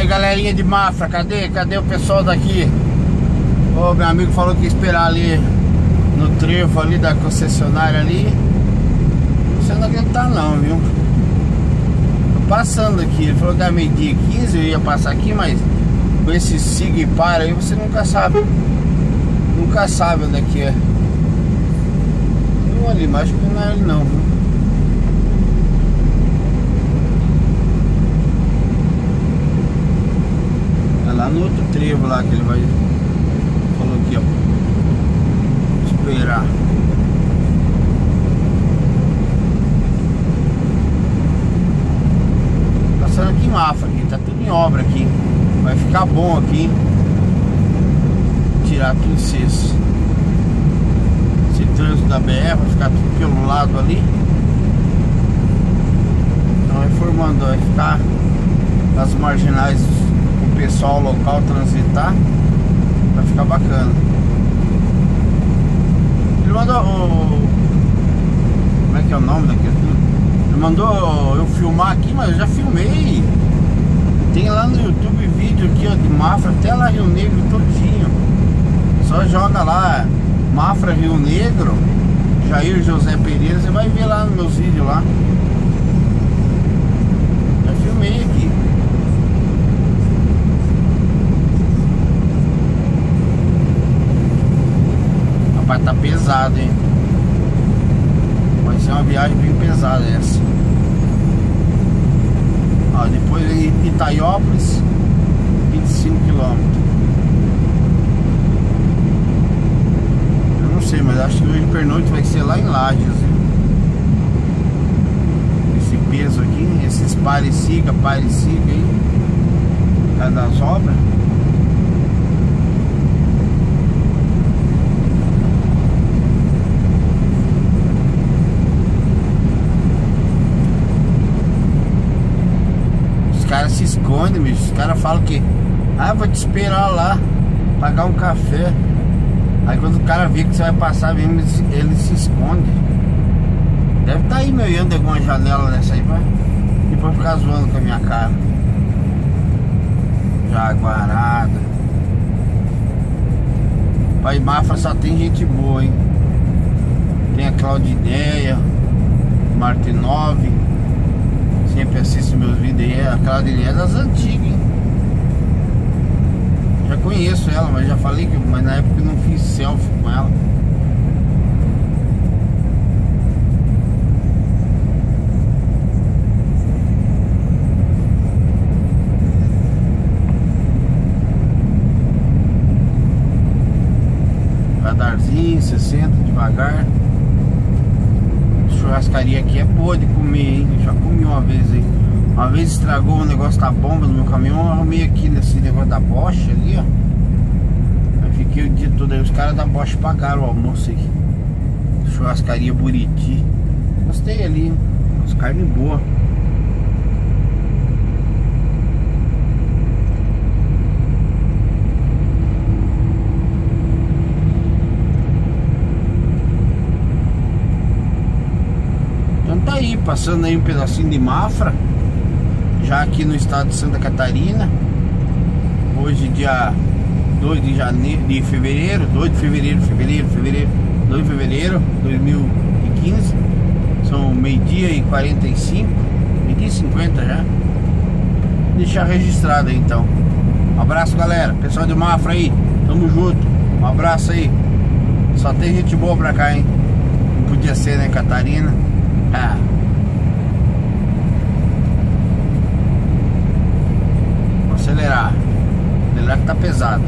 aí galerinha de Mafra, cadê? Cadê o pessoal daqui? Ô, meu amigo falou que ia esperar ali no trevo ali da concessionária ali. Não que ele tá não, viu? Tô passando aqui, ele falou que era meio-dia 15, eu ia passar aqui, mas com esse siga e para aí você nunca sabe. Nunca sabe onde é que é. Um ali, mas não é ele não, viu? É lá no outro trevo lá que ele vai. Falou aqui, ó. Esperar. Aqui tá tudo em obra aqui. Vai ficar bom aqui. Tirar tudo esse, esse trânsito da BR, vai ficar tudo pelo lado ali. Então reformando, vai ficar nas marginais o pessoal local transitar. Vai ficar bacana. Ele mandou o. Como é que é o nome daquele? Ele mandou eu filmar aqui, mas eu já filmei. Tem lá no YouTube vídeo aqui ó, de Mafra até lá Rio Negro todinho. Só joga lá Mafra Rio Negro, Jair José Pereira, você vai ver lá nos meus vídeos lá. Já filmei aqui. Rapaz, tá pesado, hein? Vai ser uma viagem bem pesada essa. Ó, depois em Itaiópolis, 25 quilômetros. Eu não sei, mas acho que hoje pernoite vai ser lá em Lages. Esse peso aqui, esses pare siga, pare siga aí. Causa das obras. Os bicho. Os caras falam que, ah, vou te esperar lá, pagar um café. Aí quando o cara vê que você vai passar mesmo, ele se, esconde. Deve estar aí meio de alguma janela dessa aí pra, e pra ficar zoando com a minha cara. Jaguarada. Pai Mafra só tem gente boa, hein? Tem a Claudineia, Martinove. Sempre assisto meus vídeos aí. A Claudineia é das antigas, hein? Já conheço ela, mas já falei que mas na época eu não fiz selfie com ela. Radarzinho, 60 devagar. Churrascaria aqui é boa de comer, hein? Já comi uma vez aí. Uma vez estragou o negócio da bomba do meu caminhão, eu arrumei aqui nesse negócio da Bosch ali, ó. Aí fiquei o dia todo aí, os caras da Bosch pagaram o almoço aí. Churrascaria Buriti. Gostei ali, as carnes boas. Então tá aí, passando aí um pedacinho de Mafra já aqui no estado de Santa Catarina. Hoje dia 2 de janeiro, de fevereiro, 2 de fevereiro, fevereiro, fevereiro, 2 de fevereiro de 2015. São meio-dia e 45, meio-dia e 50 já. Deixar registrado aí então. Um abraço galera, pessoal de Mafra aí, tamo junto. Um abraço aí. Só tem gente boa pra cá, hein? Não podia ser, né, Catarina? Ah. Acelerar. Acelerar que tá pesado.